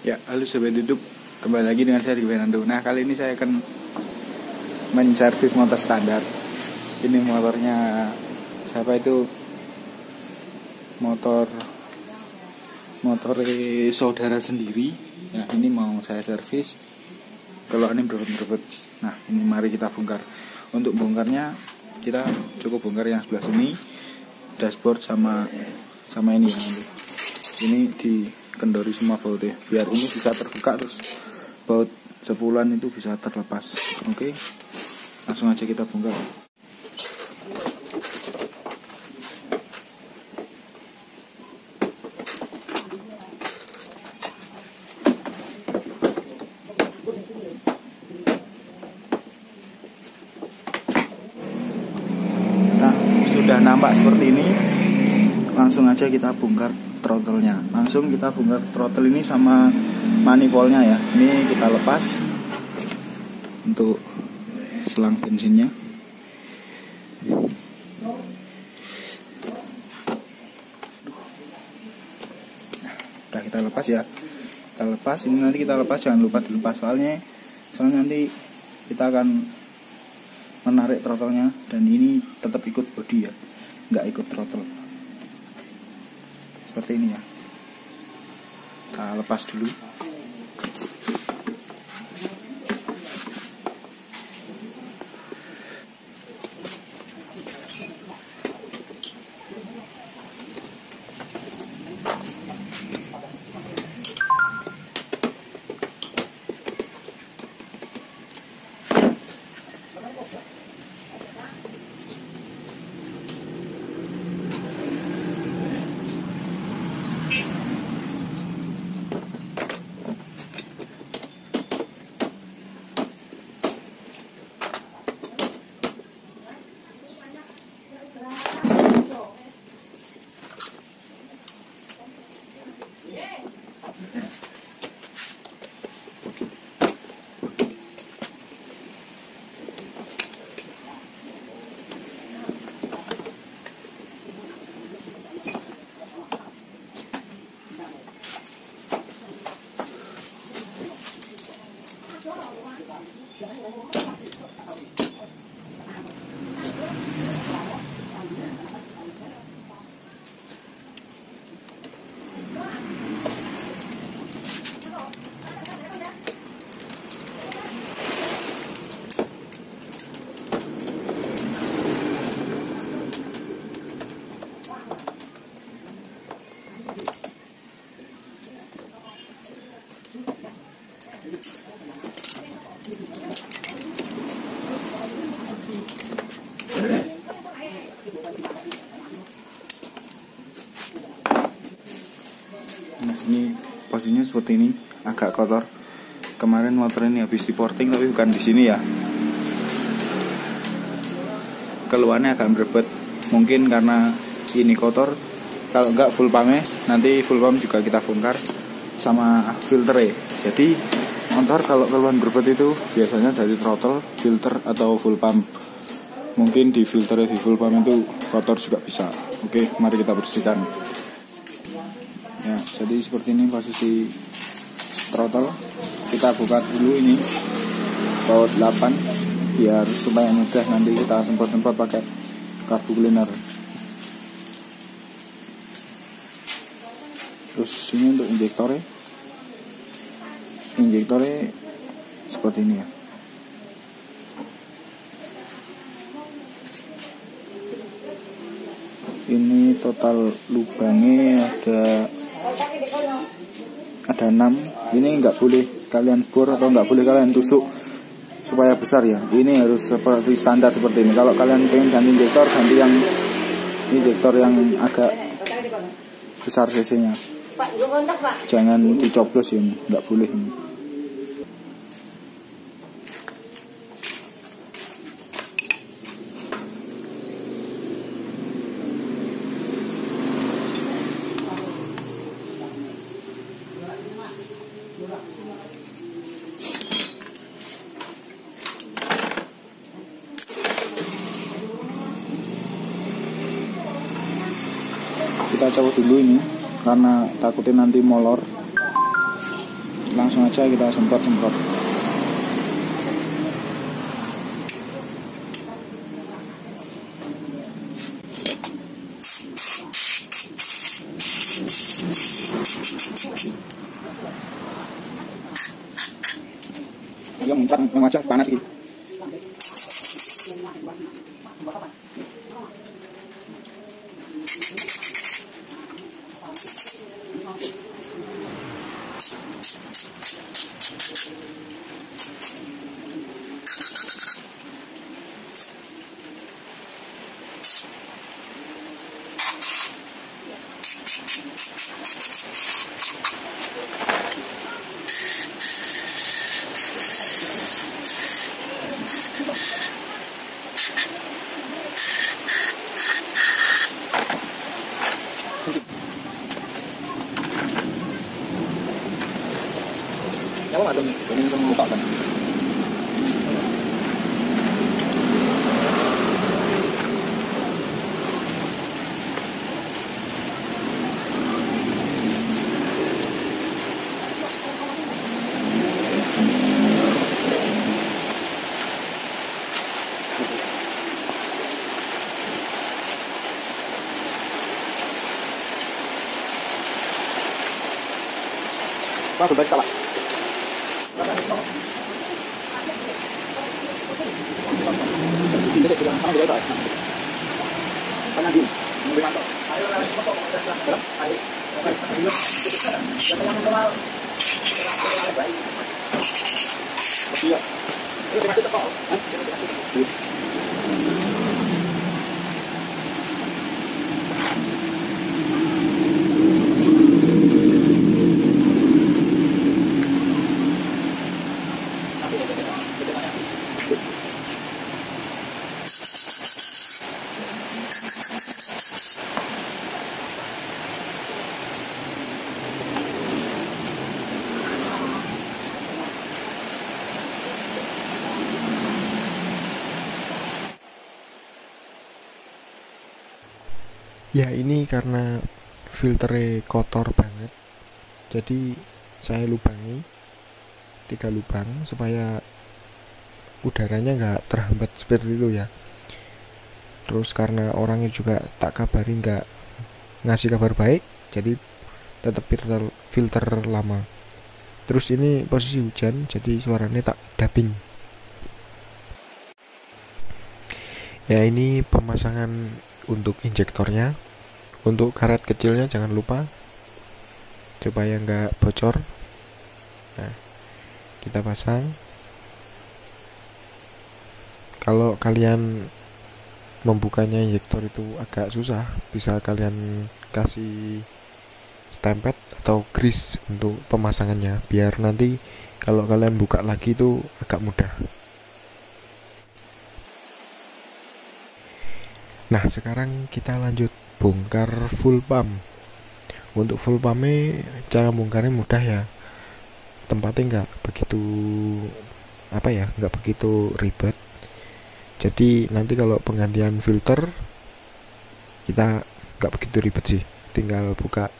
Ya, halo sobat hidup. Kembali lagi dengan saya di Fernando. Nah, kali ini saya akan menservis motor standar. Ini motornya siapa itu? Motor motor saudara sendiri. Nah, ini mau saya servis. Kalau ini berebut-berebut. Nah, ini mari kita bongkar. Untuk bongkarnya kita cukup bongkar yang sebelah sini dashboard sama sama ini ya. Ini di kendori semua bautnya. Biar ini bisa terbuka terus baut sepulan itu bisa terlepas. Oke? Langsung aja kita bongkar. Nah sudah nampak seperti ini langsung aja kita bongkar throttle-nya. Langsung kita bongkar throttle ini sama manifoldnya ya. Ini kita lepas untuk selang bensinnya. Udah kita lepas ya. Kita lepas ini nanti kita lepas jangan lupa dilepas soalnya soalnya nanti kita akan menarik throttle-nya dan ini tetap ikut body ya nggak ikut throttle seperti ini ya. Kita lepas dulu 小老子，我不管，小老子我不管，这小老子，小老子，看什么？看什么？看什么？看什么？Seperti ini agak kotor. Kemarin motor ini habis di porting tapi bukan di sini ya. Keluarnya agak berebet. Mungkin karena ini kotor. Kalau enggak full pumpnya nanti full pump juga kita bongkar sama filternya. Jadi motor kalau keluhan berebet itu biasanya dari throttle, filter atau full pump. Mungkin di filter di full pump itu kotor juga bisa. Oke, mari kita bersihkan ya jadi seperti ini posisi throttle kita buka dulu ini. Baut 8 biar supaya mudah nanti kita semprot-semprot pakai karbu cleaner terus ini untuk injektornya injektornya seperti ini ya. Ini total lubangnya ada ada 6 ini nggak boleh kalian bor atau nggak boleh kalian tusuk supaya besar ya. Ini harus seperti standar seperti ini. Kalau kalian pengen ganti injektor ganti yang injektor yang agak besar cc nya jangan dicoblos ini nggak boleh ini kita copot dulu ini karena takutnya nanti molor. Langsung aja kita semprot semprot dia muncrat mengajak panas gitu Ya, ada nih, ini kan buka kan. Pak, sudah salah. Hindi, bilang sama dito. Panagin. Hindi man to. Iya. Ya ini karena filternya kotor banget. Jadi saya lubangi Tiga lubang supaya udaranya nggak terhambat seperti itu ya. Terus karena orangnya juga tak kabari nggak ngasih kabar baik Jadi tetap filter, filter lama. Terus ini posisi hujan jadi suaranya tak dubbing. Ya ini pemasangan untuk injektornya untuk karet kecilnya jangan lupa supaya nggak bocor. Nah kita pasang. Kalau kalian membukanya injektor itu agak susah bisa kalian kasih stempet atau grease untuk pemasangannya biar nanti kalau kalian buka lagi itu agak mudah Nah sekarang kita lanjut bongkar full pump. Untuk full pumpnya cara bongkarnya mudah ya. Tempatnya nggak begitu apa ya nggak begitu ribet. Jadi nanti kalau penggantian filter kita nggak begitu ribet sih. Tinggal buka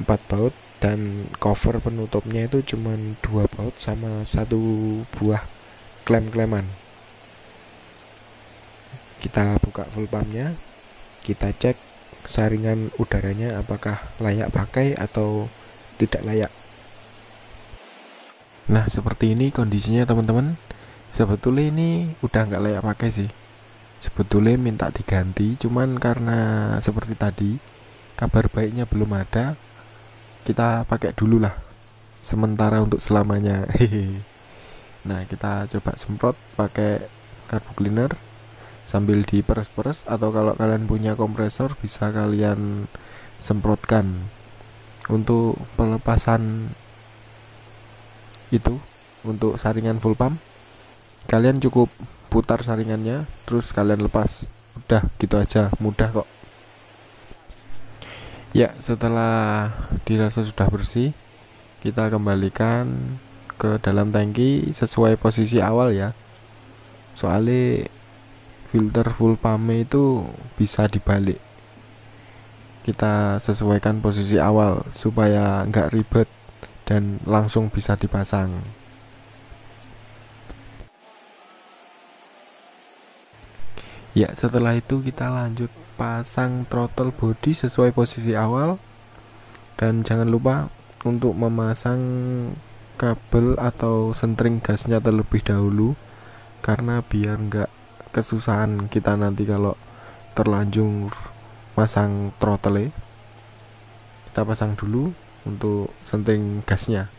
empat baut dan cover penutupnya itu cuma dua baut sama satu buah klem-kleman kita buka full pumpnya. Kita cek saringan udaranya apakah layak pakai atau tidak layak. Nah seperti ini kondisinya teman-teman. Sebetulnya ini udah nggak layak pakai sih. Sebetulnya minta diganti cuman karena seperti tadi kabar baiknya belum ada kita pakai dulu lah. Sementara untuk selamanya. Hehe nah kita coba semprot pakai carbo cleaner sambil diperes-peres atau kalau kalian punya kompresor bisa kalian semprotkan untuk pelepasan itu untuk saringan full pump. Kalian cukup putar saringannya terus kalian lepas. Udah gitu aja. Mudah kok. Ya setelah dirasa sudah bersih kita kembalikan ke dalam tangki sesuai posisi awal ya. Soalnya filter full pame itu bisa dibalik. Kita sesuaikan posisi awal supaya nggak ribet dan langsung bisa dipasang. Ya setelah itu kita lanjut pasang throttle body sesuai posisi awal. Dan jangan lupa untuk memasang kabel atau sentring gasnya terlebih dahulu karena biar nggak kesusahan kita nanti kalau terlanjur pasang throttle kita pasang dulu untuk sentring gasnya